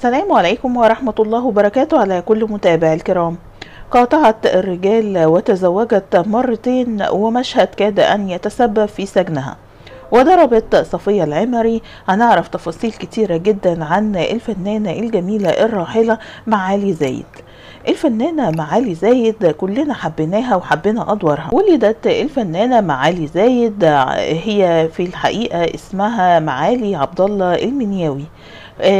السلام عليكم ورحمة الله وبركاته على كل متابع الكرام. قاطعت الرجال وتزوجت مرتين ومشهد كاد أن يتسبب في سجنها. وضربت صفية العمري. هنعرف تفاصيل كتيرة جدا عن الفنانة الجميلة الراحلة معالي زايد. الفنانة معالي زايد كلنا حبيناها وحبينا أدوارها. ولدت الفنانة معالي زايد هي في الحقيقة اسمها معالي عبد الله المنياوي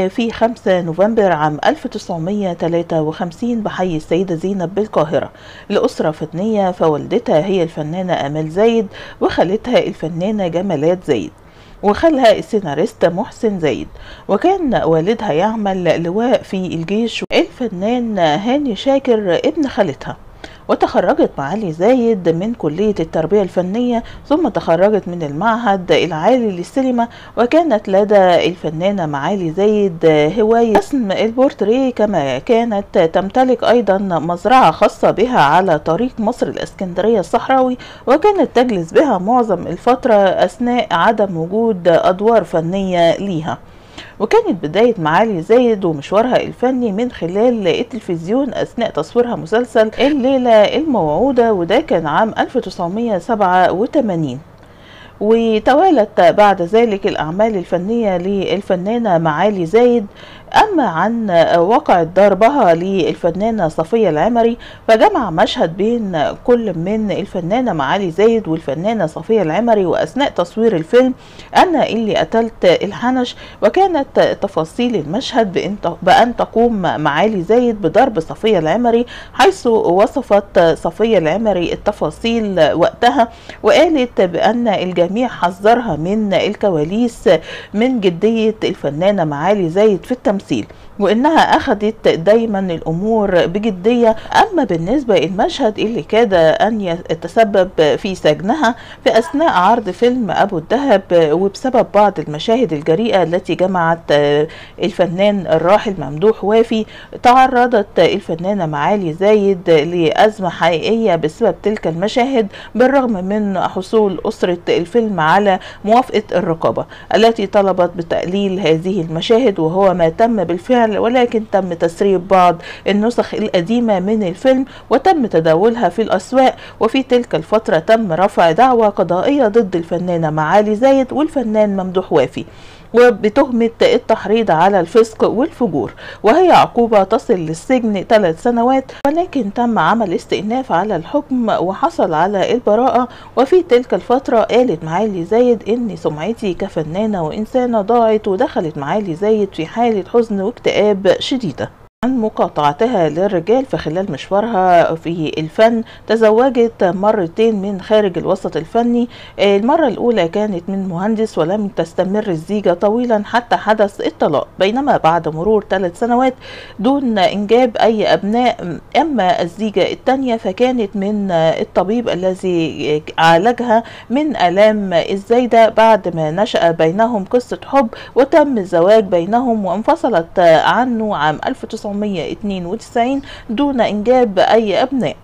في 5 نوفمبر عام 1953 بحي السيدة زينب بالقاهرة. لأسرة فنية فوالدتها هي الفنانة أمال زايد وخالتها الفنانة جمالات زايد. وخالها السيناريست محسن زايد. وكان والدها يعمل لواء في الجيش. الفنان هاني شاكر ابن خالتها وتخرجت معالي زايد من كلية التربية الفنية ثم تخرجت من المعهد العالي للسينما وكانت لدى الفنانة معالي زايد هواية رسم البورتريه كما كانت تمتلك أيضا مزرعة خاصة بها على طريق مصر الإسكندرية الصحراوي وكانت تجلس بها معظم الفترة أثناء عدم وجود أدوار فنية ليها. وكانت بداية معالي زايد ومشوارها الفني من خلال التلفزيون أثناء تصويرها مسلسل الليلة الموعودة وده كان عام 1987 وتوالت بعد ذلك الأعمال الفنية للفنانة معالي زايد أما عن واقع ضربها للفنانة صفية العمري فجمع مشهد بين كل من الفنانة معالي زايد والفنانة صفية العمري وأثناء تصوير الفيلم أنا اللي قتلت الحنش. وكانت تفاصيل المشهد بأن تقوم معالي زايد بضرب صفية العمري حيث وصفت صفية العمري التفاصيل وقتها وقالت بأن الجميع حذرها من الكواليس من جدية الفنانة معالي زايد في التمثيل. التمثيل وإنها أخذت دايما الأمور بجدية. أما بالنسبة المشهد اللي كاد أن يتسبب في سجنها في أثناء عرض فيلم أبو الذهب وبسبب بعض المشاهد الجريئة التي جمعت الفنان الراحل ممدوح وافي تعرضت الفنانة معالي زايد لأزمة حقيقية بسبب تلك المشاهد بالرغم من حصول أسرة الفيلم على موافقة الرقابة التي طلبت بتقليل هذه المشاهد وهو ما تم بالفعل ولكن تم تسريب بعض النسخ القديمة من الفيلم وتم تداولها في الأسواق. وفي تلك الفترة تم رفع دعوى قضائية ضد الفنانة معالي زايد والفنان ممدوح وافي. وبتهمة التحريض على الفسق والفجور. وهي عقوبة تصل للسجن ثلاث سنوات ولكن تم عمل استئناف على الحكم وحصل على البراءة. وفي تلك الفترة قالت معالي زايد إن سمعتي كفنانة وإنسانة ضاعت ودخلت معالي زايد في حالة حزن واكتئاب شديدة. عن مقاطعتها للرجال في خلال مشوارها في الفن تزوجت مرتين من خارج الوسط الفني. المرة الأولى كانت من مهندس ولم تستمر الزيجة طويلا حتى حدث الطلاق. بينما بعد مرور ثلاث سنوات دون إنجاب أي أبناء أما الزيجة الثانية فكانت من الطبيب الذي عالجها من آلام الزايدة. بعد ما نشأ بينهم قصة حب وتم الزواج بينهم وانفصلت عنه عام 1900 1992 دون إنجاب أي أبناء.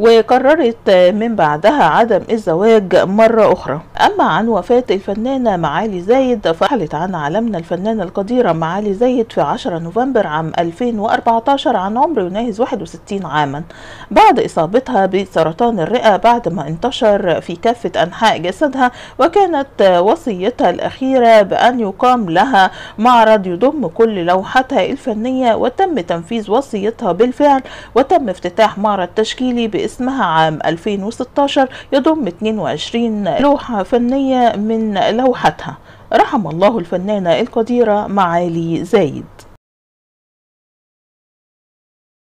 وقررت من بعدها عدم الزواج مرة أخرى. أما عن وفاة الفنانة معالي زايد فحلت عن عالمنا الفنانة القديرة معالي زايد في 10 نوفمبر عام 2014 عن عمر يناهز 61 عاما بعد إصابتها بسرطان الرئة بعد ما انتشر في كافة أنحاء جسدها وكانت وصيتها الأخيرة بأن يقام لها معرض يضم كل لوحتها الفنية وتم تنفيذ وصيتها بالفعل وتم افتتاح معرض تشكيلي باسمها عام 2016 يضم 22 لوحة فنية من لوحتها. رحم الله الفنانة القديرة معالي زايد.